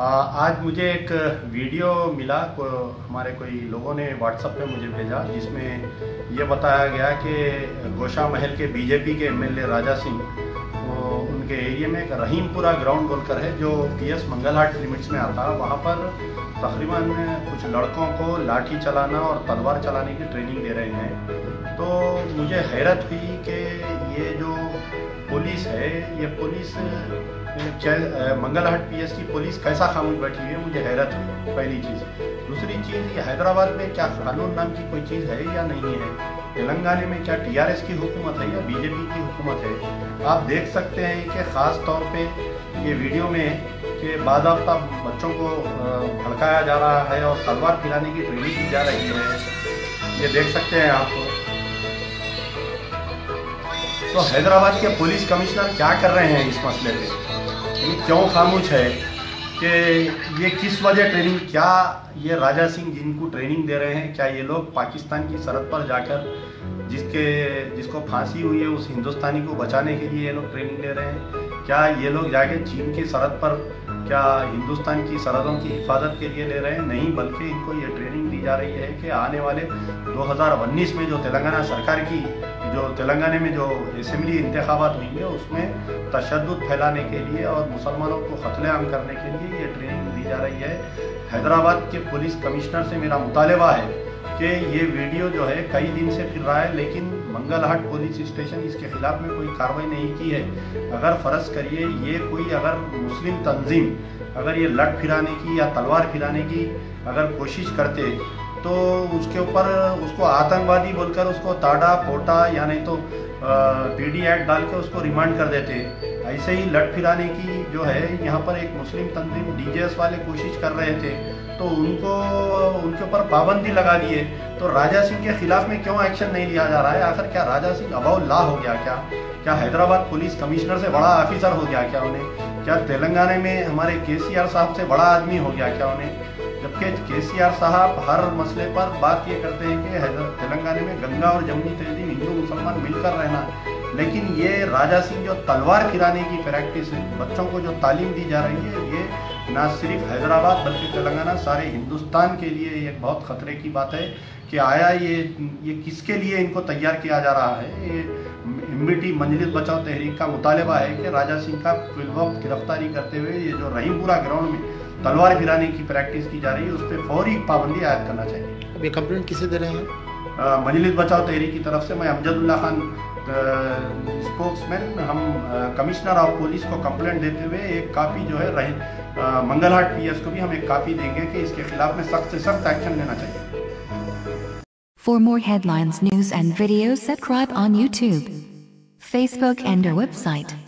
आज मुझे एक वीडियो मिला, को, हमारे कोई लोगों ने व्हाट्सएप पे मुझे भेजा, जिसमें ये बताया गया कि गोशा महल के बीजेपी के एमएलए राजा सिंह, वो उनके एरिया में एक रहीमपुरा ग्राउंड बोलकर है, जो पीएस मंगलहाट लिमिट्स में आता है। वहाँ पर तकरीबन कुछ लड़कों को लाठी चलाना और तलवार चलाने की ट्रेनिंग दे रहे हैं। तो मुझे हैरत हुई कि ये जो पुलिस है, ये पुलिस मंगलहाट पीएस की पुलिस कैसा खामोश बैठी है, मुझे हैरत हुई, पहली चीज़। दूसरी चीज़, ये हैदराबाद में क्या कानून नाम की कोई चीज़ है या नहीं है? तेलंगाना में क्या टीआरएस की हुकूमत है या बीजेपी की हुकूमत है? आप देख सकते हैं कि ख़ास तौर पे ये वीडियो में कि बाजाबता बच्चों को भड़काया जा रहा है और तलवार खिलाने की ट्रेनिंग की जा रही है। ये देख सकते हैं आप। तो हैदराबाद के पुलिस कमिश्नर क्या कर रहे हैं इस मसले पे? ये क्यों खामोश है कि ये किस वजह ट्रेनिंग क्या ये राजा सिंह जिनको ट्रेनिंग दे रहे हैं, क्या ये लोग पाकिस्तान की सरहद पर जाकर जिसके, जिसको फांसी हुई है, उस हिंदुस्तानी को बचाने के लिए ये लोग ट्रेनिंग ले रहे हैं? क्या ये लोग जाके चीन की सरहद पर क्या हिंदुस्तान की सरहदों की हिफाजत के लिए ले रहे हैं? नहीं, बल्कि इनको ये ट्रेनिंग दी जा रही है कि आने वाले 2019 में जो तेलंगाना सरकार की, जो तेलंगाना में जो असम्बली इंतबात हुई है, उसमें तशद फैलाने के लिए और मुसलमानों को कत्लेआम करने के लिए ये ट्रेनिंग दी जा रही है। हैदराबाद के पुलिस कमिश्नर से मेरा मुतालबा है कि ये वीडियो जो है कई दिन से फिर रहा है, लेकिन मंगलहाट पुलिस स्टेशन इसके खिलाफ में कोई कार्रवाई नहीं की है। अगर फ़र्ज़ करिए, ये कोई अगर मुस्लिम तंजीम, अगर ये लट फिराने की या तलवार फिराने की अगर कोशिश करते तो उसके ऊपर, उसको आतंकवादी बोलकर उसको ताड़ा पोटा या नहीं तो पीडी एक्ट डाल के उसको रिमांड कर देते। ऐसे ही लट फिराने की जो है, यहाँ पर एक मुस्लिम तंजीम डीजेएस वाले कोशिश कर रहे थे। तो उनको, उनके ऊपर पाबंदी लगा दिए तो राजा सिंह के खिलाफ में क्यों एक्शन नहीं लिया जा रहा है? आखिर क्या राजा सिंह अबाउ ला हो गया क्या? क्या हैदराबाद पुलिस कमिश्नर से बड़ा ऑफिसर हो गया क्या उन्हें? क्या तेलंगाना में हमारे के साहब से बड़ा आदमी हो गया क्या उन्हें? जबकि के साहब हर मसले पर बात ये करते हैं कि तेलंगाना में गंगा और जमुनी तहजीब हिंदू मुसलमान मिलकर रहना। लेकिन ये राजा सिंह जो तलवार खिलाने की प्रैक्टिस है, बच्चों को जो तालीम दी जा रही है, ये ना सिर्फ़ हैदराबाद बल्कि तेलंगाना, सारे हिंदुस्तान के लिए एक बहुत ख़तरे की बात है कि आया ये ये किसके लिए इनको तैयार किया जा रहा है? ये एम मंजलिस बचाओ तहरीक का मुतालबा है कि राजा सिंह का फिलवक्त गिरफ्तारी करते हुए ये जो रहीमपुरा ग्राउंड में तलवार गिराने की प्रैक्टिस की जा रही है उस पर फौरी पाबंदी आयद करना चाहिए। अब ये कंप्लेंट किसे दे रहे हैं? मजलिस बचाओ तहरीक की तरफ़ से मैं अमजदुल्ला खान स्पोक्समैन हम कमिश्नर ऑफ़ पुलिस को कंप्लेंट देते हुए एक कापी जो है रहे मंगलहाट पीएस को भी हम एक कापी देंगे कि इसके खिलाफ में सख्त से सख्त एक्शन लेना चाहिए। For more headlines, news and videos subscribe on YouTube, Facebook and our website.